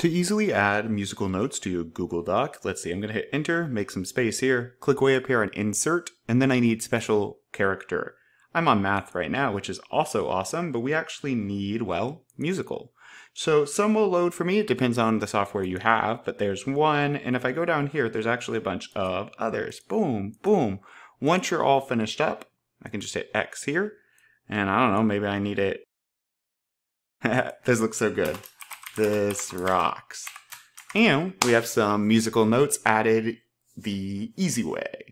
To easily add musical notes to your Google Doc, let's see, I'm going to hit enter, make some space here, click way up here on insert, and then I need special character. I'm on math right now, which is also awesome, but we actually need, well, musical. So some will load for me, it depends on the software you have, but there's one, and if I go down here, there's actually a bunch of others. Boom, boom. Once you're all finished up, I can just hit X here, and I don't know, maybe I need it. this looks so good. This rocks. And we have some musical notes added the easy way.